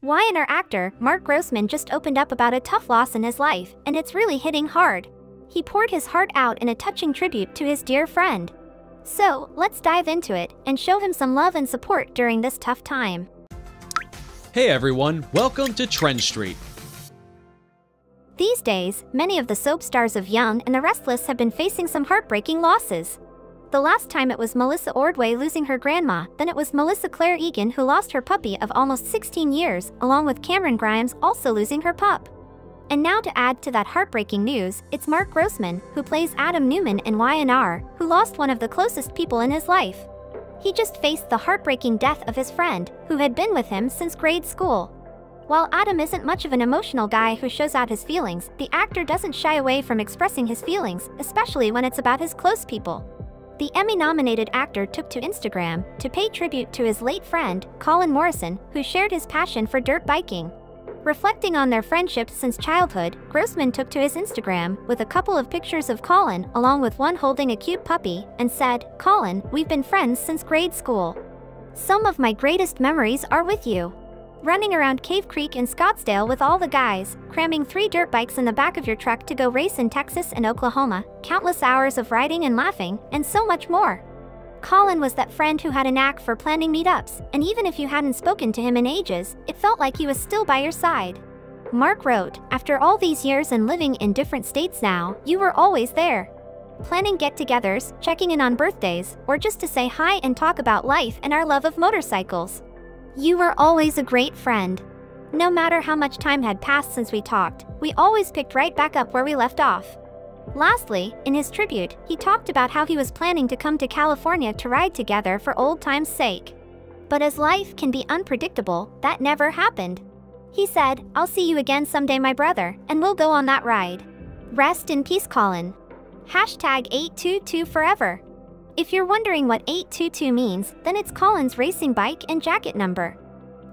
Y&R actor Mark Grossman just opened up about a tough loss in his life, and it's really hitting hard. He poured his heart out in a touching tribute to his dear friend. So, let's dive into it and show him some love and support during this tough time. Hey everyone, welcome to Trend Street. These days, many of the soap stars of Young and the Restless have been facing some heartbreaking losses. The last time it was Melissa Ordway losing her grandma, then it was Melissa Claire Egan who lost her puppy of almost 16 years, along with Camryn Grimes also losing her pup. And now to add to that heartbreaking news, it's Mark Grossman, who plays Adam Newman in Y&R, who lost one of the closest people in his life. He just faced the heartbreaking death of his friend, who had been with him since grade school. While Adam isn't much of an emotional guy who shows out his feelings, the actor doesn't shy away from expressing his feelings, especially when it's about his close people. The Emmy-nominated actor took to Instagram to pay tribute to his late friend, Colin Morrison, who shared his passion for dirt biking. Reflecting on their friendship since childhood, Grossman took to his Instagram with a couple of pictures of Colin along with one holding a cute puppy and said, Colin, we've been friends since grade school. Some of my greatest memories are with you running around Cave Creek in Scottsdale with all the guys, cramming three dirt bikes in the back of your truck to go race in Texas and Oklahoma, countless hours of riding and laughing, and so much more. Colin was that friend who had a knack for planning meetups, and even if you hadn't spoken to him in ages, it felt like he was still by your side. Mark wrote, After all these years and living in different states now, you were always there. Planning get togethers, checking in on birthdays, or just to say hi and talk about life and our love of motorcycles. You were always a great friend. No matter how much time had passed since we talked, we always picked right back up where we left off. Lastly, in his tribute, he talked about how he was planning to come to California to ride together for old time's sake. But as life can be unpredictable, that never happened. He said, I'll see you again someday, my brother, and we'll go on that ride. Rest in peace, Colin. Hashtag 822 forever. If you're wondering what 822 means, then it's Colin's racing bike and jacket number.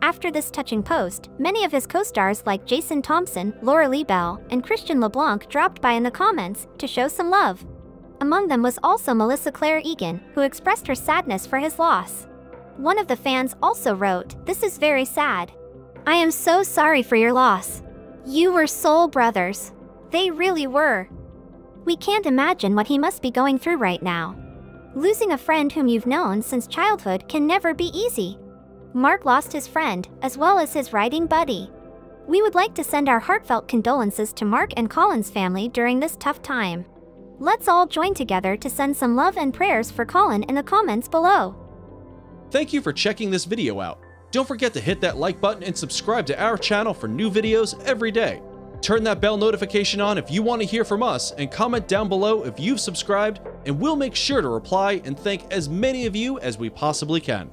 After this touching post, many of his co-stars like Jason Thompson, Lauralee Bell, and Christian LeBlanc dropped by in the comments to show some love. Among them was also Melissa Claire Egan, who expressed her sadness for his loss. One of the fans also wrote, This is very sad. I am so sorry for your loss. You were soul brothers. They really were. We can't imagine what he must be going through right now. Losing a friend whom you've known since childhood can never be easy. Mark lost his friend, as well as his riding buddy. We would like to send our heartfelt condolences to Mark and Colin's family during this tough time. Let's all join together to send some love and prayers for Colin in the comments below. Thank you for checking this video out. Don't forget to hit that like button and subscribe to our channel for new videos every day. Turn that bell notification on if you want to hear from us and comment down below if you've subscribed and we'll make sure to reply and thank as many of you as we possibly can.